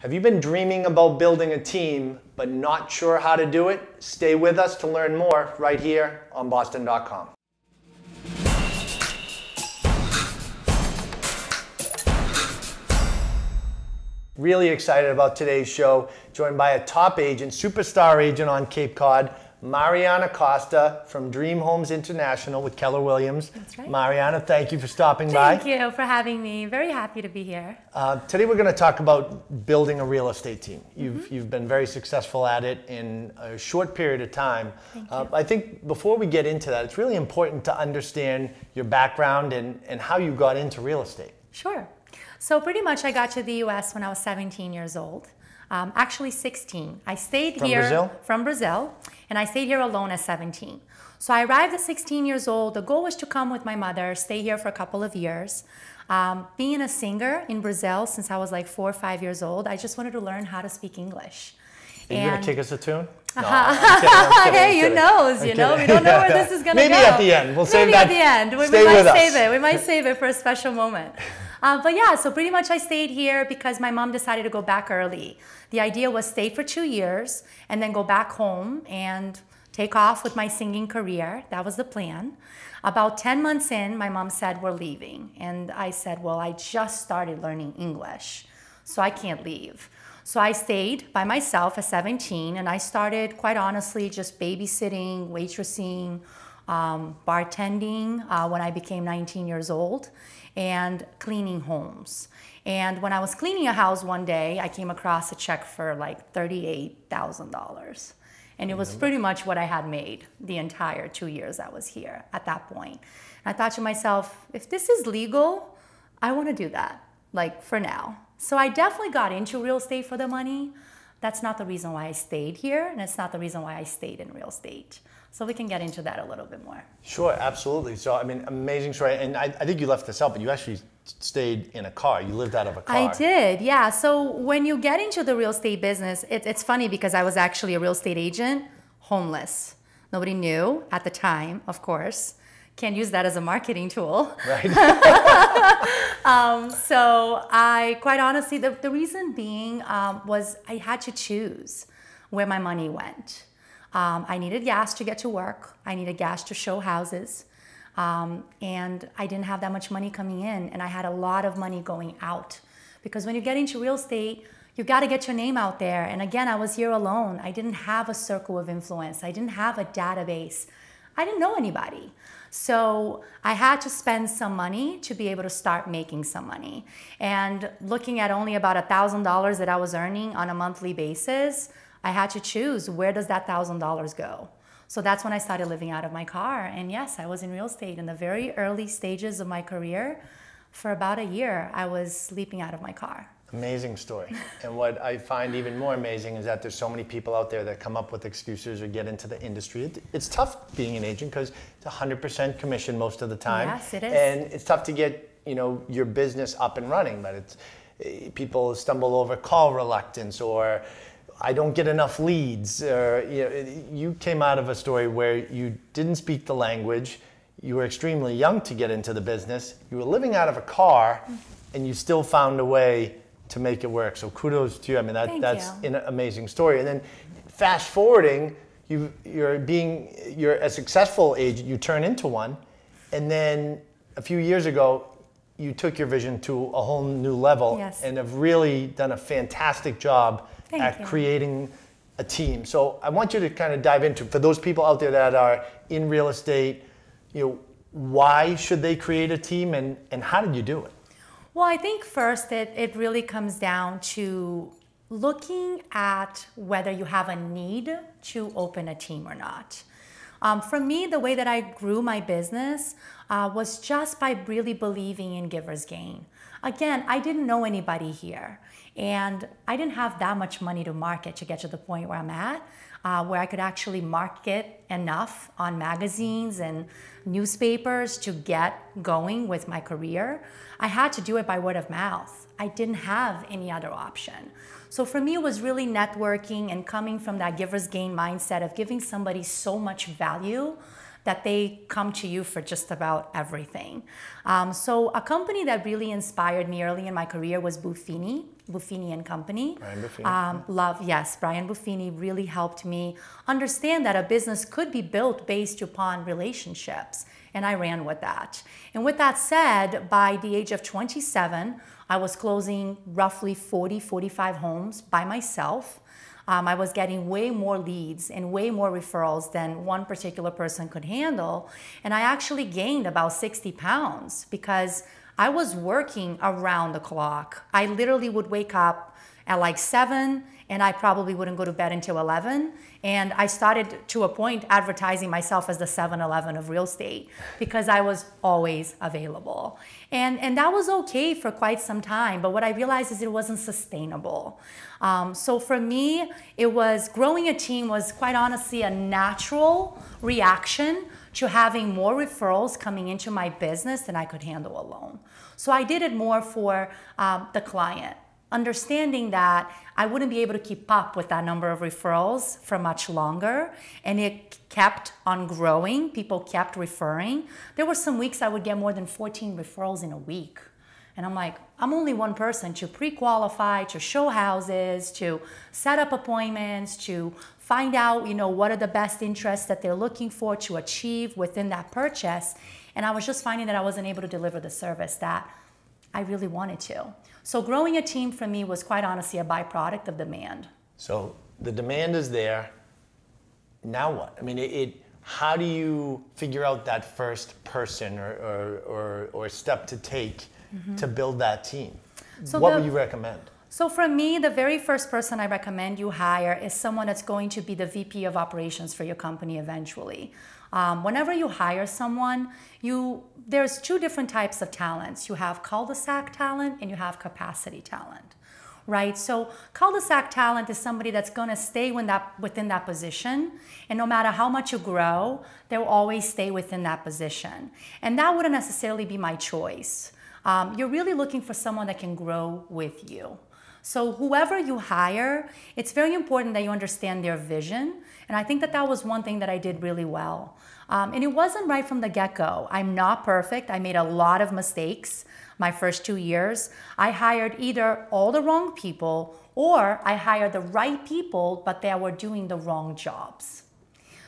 Have you been dreaming about building a team but not sure how to do it? Stay with us to learn more right here on Boston.com. Really excited about today's show, joined by a top agent, superstar agent on Cape Cod, Mariana Costa from Dream Homes International with Keller Williams. That's right. Mariana, thank you for stopping by. Thank you for having me. Very happy to be here. Uh, today we're going to talk about building a real estate team. You've, mm-hmm. you've been very successful at it in a short period of time. Thank Uh, I think before we get into that, it's really important to understand your background and, and how you got into real estate. Sure. So pretty much I got to the US when I was 17 years old. Um, actually 16. I stayed from here Brazil? from Brazil, and I stayed here alone at 17. So I arrived at 16 years old. The goal was to come with my mother, stay here for a couple of years. Um, being a singer in Brazil since I was like four or five years old, I just wanted to learn how to speak English. Are you going to take us a tune? No, I'm kidding, I'm kidding, hey, you knows, you know, we don't know where this is going to go. Maybe at the end. We'll save Maybe at the end. We, we might us. save it. We might save it for a special moment. Uh, but yeah, so pretty much I stayed here because my mom decided to go back early. The idea was stay for two years and then go back home and take off with my singing career. That was the plan. About 10 months in, my mom said, We're leaving. And I said, Well, I just started learning English, so I can't leave. So I stayed by myself at 17 and I started, quite honestly, just babysitting, waitressing, um, bartending uh, when I became 19 years old, and cleaning homes. And when I was cleaning a house one day, I came across a check for like $38,000. And it was pretty much what I had made the entire two years I was here at that point. And I thought to myself, if this is legal, I want to do that, like for now. So I definitely got into real estate for the money. That's not the reason why I stayed here, and it's not the reason why I stayed in real estate. So we can get into that a little bit more. Sure, absolutely. So, I mean, amazing story. And I, I think you left this out, but you actually stayed in a car. You lived out of a car. I did, yeah. So when you get into the real estate business, it, it's funny because I was actually a real estate agent, homeless. Nobody knew at the time, of course. Can't use that as a marketing tool. Right. um, so I, quite honestly, the, the reason being um, was I had to choose where my money went. Um, I needed gas to get to work. I needed gas to show houses. Um, and I didn't have that much money coming in, and I had a lot of money going out. Because when you get into real estate, you got to get your name out there. And again, I was here alone. I didn't have a circle of influence, I didn't have a database, I didn't know anybody. So I had to spend some money to be able to start making some money. And looking at only about a $1,000 that I was earning on a monthly basis, I had to choose where does that $1,000 go? So that's when I started living out of my car. And yes, I was in real estate in the very early stages of my career. For about a year, I was sleeping out of my car. Amazing story. and what I find even more amazing is that there's so many people out there that come up with excuses or get into the industry. It, it's tough being an agent because it's 100% commission most of the time. Yes, it is. And it's tough to get, you know, your business up and running, but it's eh, people stumble over call reluctance or I don't get enough leads. Or, you, know, you came out of a story where you didn't speak the language. You were extremely young to get into the business. You were living out of a car, and you still found a way to make it work. So kudos to you. I mean, that, Thank that's you. an amazing story. And then fast forwarding, you, you're being you're a successful agent. You turn into one, and then a few years ago, you took your vision to a whole new level, Yes. and have really done a fantastic job Thank at you. creating a team. So I want you to kind of dive into for those people out there that are in real estate. You know, why should they create a team, and and how did you do it? Well, I think first it, it really comes down to looking at whether you have a need to open a team or not. Um, for me, the way that I grew my business uh, was just by really believing in Giver's Gain. Again, I didn't know anybody here, and I didn't have that much money to market to get to the point where I'm at, uh, where I could actually market enough on magazines and newspapers to get going with my career. I had to do it by word of mouth. I didn't have any other option. So for me, it was really networking and coming from that giver's gain mindset of giving somebody so much value that they come to you for just about everything. Um, so a company that really inspired me early in my career was Buffini, Buffini and Company. Brian Buffini. Um, love, yes, Brian Buffini really helped me understand that a business could be built based upon relationships. And I ran with that. And with that said, by the age of 27, I was closing roughly 40, 45 homes by myself um, I was getting way more leads and way more referrals than one particular person could handle. And I actually gained about 60 pounds because I was working around the clock. I literally would wake up at like seven and I probably wouldn't go to bed until 11. And I started to a point advertising myself as the 7 Eleven of real estate because I was always available. And, and that was okay for quite some time, but what I realized is it wasn't sustainable. Um, so for me, it was growing a team was quite honestly a natural reaction to having more referrals coming into my business than I could handle alone. So I did it more for um, the client understanding that I wouldn't be able to keep up with that number of referrals for much longer. And it kept on growing. People kept referring. There were some weeks I would get more than 14 referrals in a week. And I'm like, I'm only one person to pre qualify, to show houses, to set up appointments, to find out, you know, what are the best interests that they're looking for to achieve within that purchase. And I was just finding that I wasn't able to deliver the service that I really wanted to. So growing a team for me was quite honestly a byproduct of demand. So the demand is there. Now what? I mean, it, it how do you figure out that first person or, or, or, or step to take mm-hmm. to build that team? So what the, would you recommend? So for me, the very first person I recommend you hire is someone that's going to be the VP of operations for your company eventually. Um, whenever you hire someone, you there's two different types of talents. You have cul-de-sac talent and you have capacity talent right? So cul-de-sac talent is somebody that's going to stay within that, within that position. And no matter how much you grow, they'll always stay within that position. And that wouldn't necessarily be my choice. Um, you're really looking for someone that can grow with you. So whoever you hire, it's very important that you understand their vision. And I think that that was one thing that I did really well. Um, and it wasn't right from the get-go. I'm not perfect. I made a lot of mistakes my first two years. I hired either all the wrong people or I hired the right people, but they were doing the wrong jobs.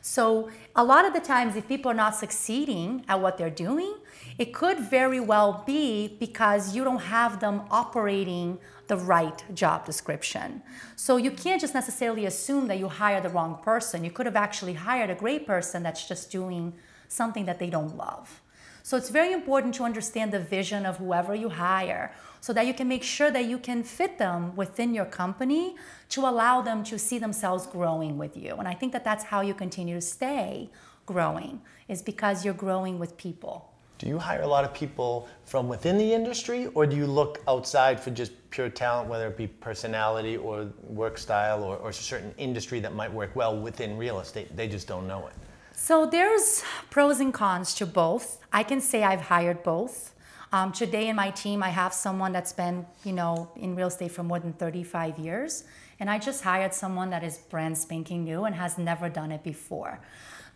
So a lot of the times, if people are not succeeding at what they're doing, it could very well be because you don't have them operating the right job description. So you can't just necessarily assume that you hire the wrong person. You could have actually hired a great person that's just doing something that they don't love. So it's very important to understand the vision of whoever you hire so that you can make sure that you can fit them within your company to allow them to see themselves growing with you. And I think that that's how you continue to stay growing is because you're growing with people. Do you hire a lot of people from within the industry or do you look outside for just pure talent, whether it be personality or work style or, or a certain industry that might work well within real estate? They just don't know it. So there's pros and cons to both. I can say I've hired both. Um, today in my team, I have someone that's been, you know, in real estate for more than 35 years, and I just hired someone that is brand spanking new and has never done it before.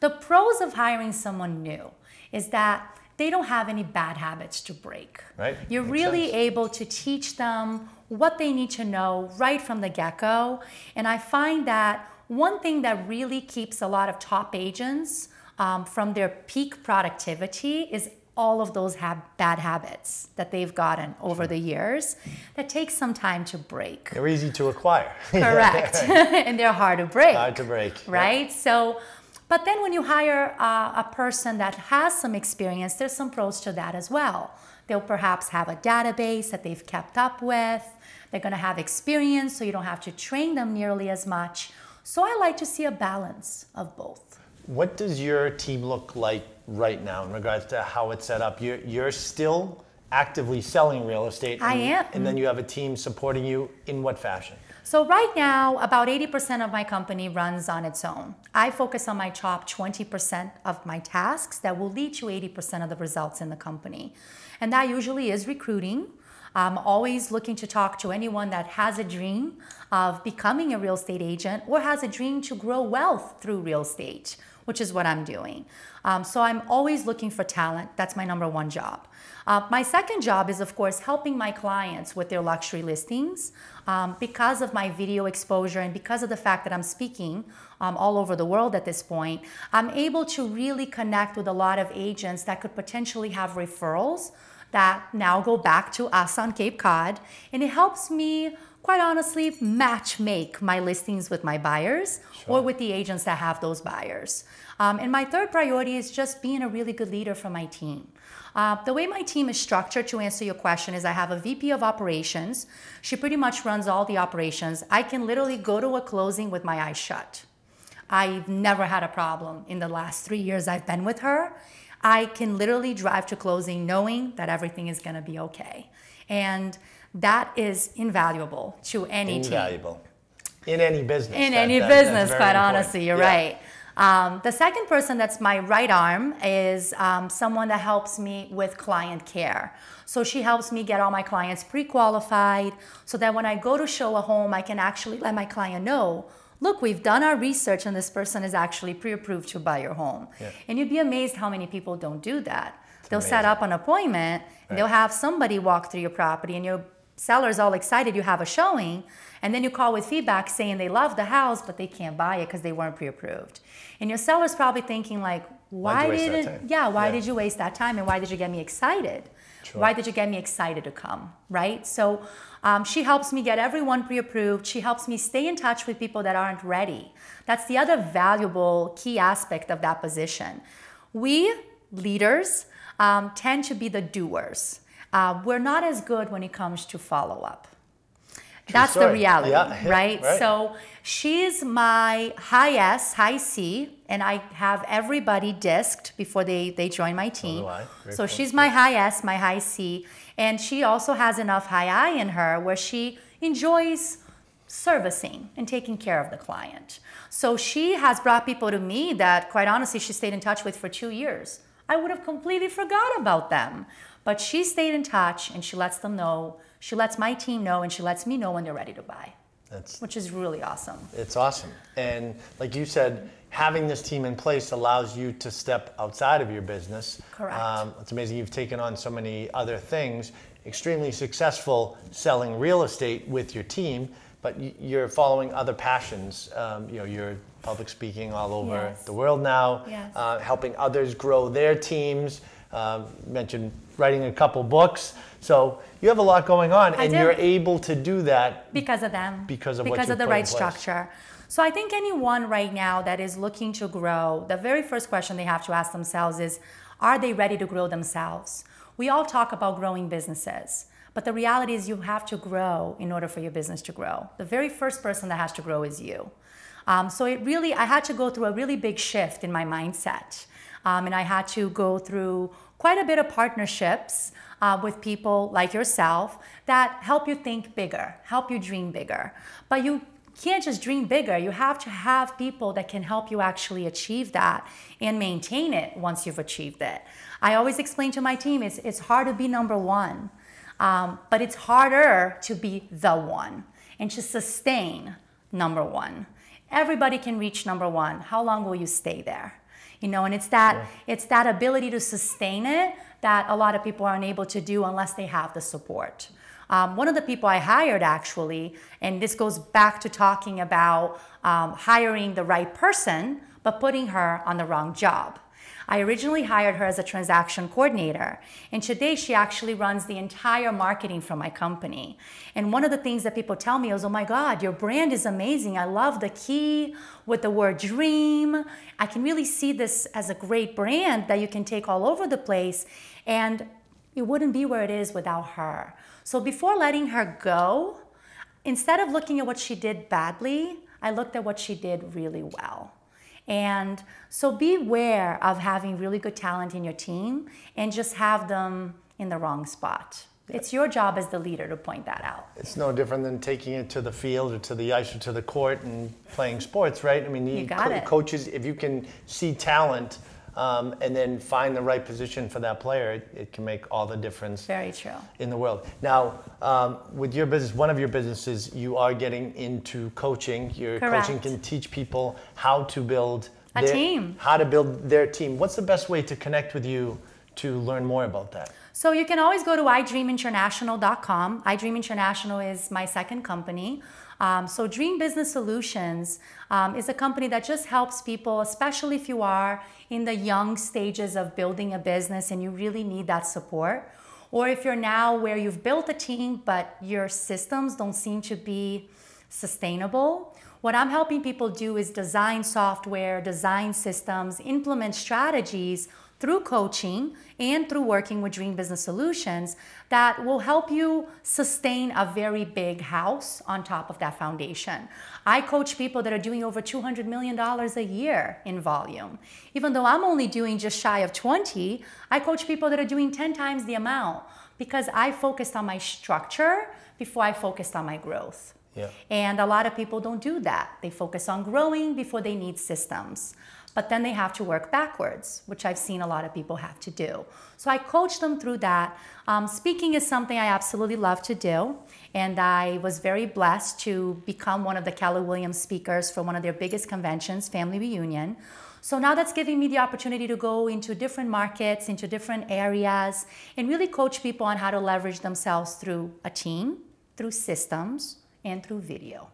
The pros of hiring someone new is that they don't have any bad habits to break. Right. You're Makes really sense. able to teach them what they need to know right from the get-go. And I find that one thing that really keeps a lot of top agents um, from their peak productivity is all of those have bad habits that they've gotten over the years that takes some time to break. They're easy to acquire. Correct. and they're hard to break. Hard to break. Right? Yep. So, but then when you hire uh, a person that has some experience, there's some pros to that as well. They'll perhaps have a database that they've kept up with. They're going to have experience, so you don't have to train them nearly as much. So I like to see a balance of both. What does your team look like right now in regards to how it's set up? You're, you're still actively selling real estate. And, I am. And then you have a team supporting you in what fashion? So right now, about 80% of my company runs on its own. I focus on my top 20% of my tasks that will lead to 80% of the results in the company. And that usually is recruiting, I'm always looking to talk to anyone that has a dream of becoming a real estate agent or has a dream to grow wealth through real estate, which is what I'm doing. Um, so I'm always looking for talent. That's my number one job. Uh, my second job is, of course, helping my clients with their luxury listings. Um, because of my video exposure and because of the fact that I'm speaking um, all over the world at this point, I'm able to really connect with a lot of agents that could potentially have referrals that now go back to us on Cape Cod. And it helps me, quite honestly, match make my listings with my buyers sure. or with the agents that have those buyers. Um, and my third priority is just being a really good leader for my team. Uh, the way my team is structured, to answer your question, is I have a VP of operations. She pretty much runs all the operations. I can literally go to a closing with my eyes shut. I've never had a problem in the last three years I've been with her. I can literally drive to closing knowing that everything is going to be okay. And that is invaluable to any invaluable. team. In any business. In that, any that, business, quite honestly, you're yeah. right. Um, the second person that's my right arm is um, someone that helps me with client care. So she helps me get all my clients pre-qualified so that when I go to show a home, I can actually let my client know, look, we've done our research and this person is actually pre-approved to buy your home. Yeah. And you'd be amazed how many people don't do that. It's they'll amazing. set up an appointment and they'll have somebody walk through your property and your seller's all excited you have a showing and then you call with feedback saying they love the house, but they can't buy it because they weren't pre-approved. And your seller's probably thinking like, why did it, yeah, why yeah. did you waste that time and why did you get me excited? Sure. Why did you get me excited to come, right? So um, she helps me get everyone pre-approved. She helps me stay in touch with people that aren't ready. That's the other valuable key aspect of that position. We leaders um, tend to be the doers. Uh, we're not as good when it comes to follow up. That's story. the reality, yeah, right? right? So she's my high S, high C, and I have everybody disked before they, they join my team. So, so she's my high S, my high C, and she also has enough high I in her where she enjoys servicing and taking care of the client. So she has brought people to me that, quite honestly, she stayed in touch with for two years. I would have completely forgot about them. But she stayed in touch and she lets them know she lets my team know and she lets me know when they're ready to buy. That's, which is really awesome. It's awesome. And like you said, having this team in place allows you to step outside of your business. Correct. Um, it's amazing you've taken on so many other things, extremely successful selling real estate with your team, but you're following other passions. Um, you know, you're public speaking all over yes. the world now, yes. uh, helping others grow their teams. Uh, mentioned writing a couple books. So you have a lot going on, I and do. you're able to do that because of them. Because of because of the right structure. So I think anyone right now that is looking to grow, the very first question they have to ask themselves is, are they ready to grow themselves? We all talk about growing businesses. But the reality is, you have to grow in order for your business to grow. The very first person that has to grow is you. Um, so it really, I had to go through a really big shift in my mindset. Um, and I had to go through quite a bit of partnerships uh, with people like yourself that help you think bigger, help you dream bigger. But you can't just dream bigger. You have to have people that can help you actually achieve that and maintain it once you've achieved it. I always explain to my team it's, it's hard to be number one, um, but it's harder to be the one and to sustain number one. Everybody can reach number one. How long will you stay there? You know and it's that yeah. it's that ability to sustain it that a lot of people aren't able to do unless they have the support um, one of the people i hired actually and this goes back to talking about um, hiring the right person but putting her on the wrong job I originally hired her as a transaction coordinator, and today she actually runs the entire marketing for my company. And one of the things that people tell me is, oh my God, your brand is amazing. I love the key with the word dream. I can really see this as a great brand that you can take all over the place. And it wouldn't be where it is without her. So before letting her go, instead of looking at what she did badly, I looked at what she did really well. And so beware of having really good talent in your team and just have them in the wrong spot. It's your job as the leader to point that out. It's no different than taking it to the field or to the ice or to the court and playing sports, right? I mean, you got co- it. coaches, if you can see talent um, and then find the right position for that player, it, it can make all the difference Very true. in the world. Now, um, with your business, one of your businesses, you are getting into coaching. Your Correct. coaching can teach people how to build A their, team. how to build their team. What's the best way to connect with you to learn more about that? So you can always go to idreaminternational.com. iDream International is my second company. Um, so Dream Business Solutions um, is a company that just helps people, especially if you are in the young stages of building a business and you really need that support. Or if you're now where you've built a team, but your systems don't seem to be sustainable. What I'm helping people do is design software, design systems, implement strategies through coaching and through working with Dream Business Solutions that will help you sustain a very big house on top of that foundation. I coach people that are doing over $200 million a year in volume. Even though I'm only doing just shy of 20, I coach people that are doing 10 times the amount because I focused on my structure before I focused on my growth. Yeah. And a lot of people don't do that. They focus on growing before they need systems. But then they have to work backwards, which I've seen a lot of people have to do. So I coach them through that. Um, speaking is something I absolutely love to do. And I was very blessed to become one of the Keller Williams speakers for one of their biggest conventions, Family Reunion. So now that's giving me the opportunity to go into different markets, into different areas, and really coach people on how to leverage themselves through a team, through systems, and through video.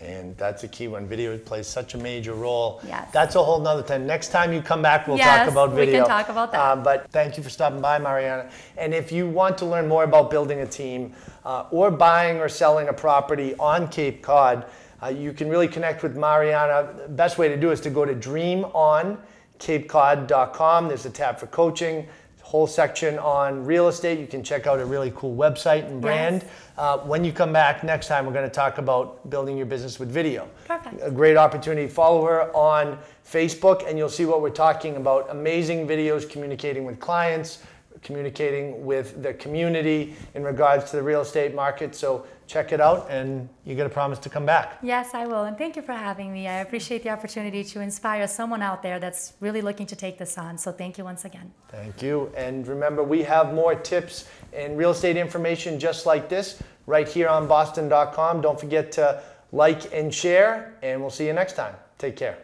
And that's a key one. Video plays such a major role. Yes. That's a whole nother time. Next time you come back, we'll Yes, talk about video. we can talk about that. Uh, but thank you for stopping by, Mariana. And if you want to learn more about building a team uh, or buying or selling a property on Cape Cod, uh, you can really connect with Mariana. The best way to do is to go to dreamoncapecod.com. There's a tab for coaching, whole section on real estate. You can check out a really cool website and brand. Yes. Uh, when you come back next time, we're going to talk about building your business with video. Perfect. A great opportunity. Follow her on Facebook, and you'll see what we're talking about. Amazing videos communicating with clients, communicating with the community in regards to the real estate market. So check it out, and you got to promise to come back. Yes, I will. And thank you for having me. I appreciate the opportunity to inspire someone out there that's really looking to take this on. So thank you once again. Thank you. And remember, we have more tips and real estate information just like this right here on boston.com. Don't forget to like and share, and we'll see you next time. Take care.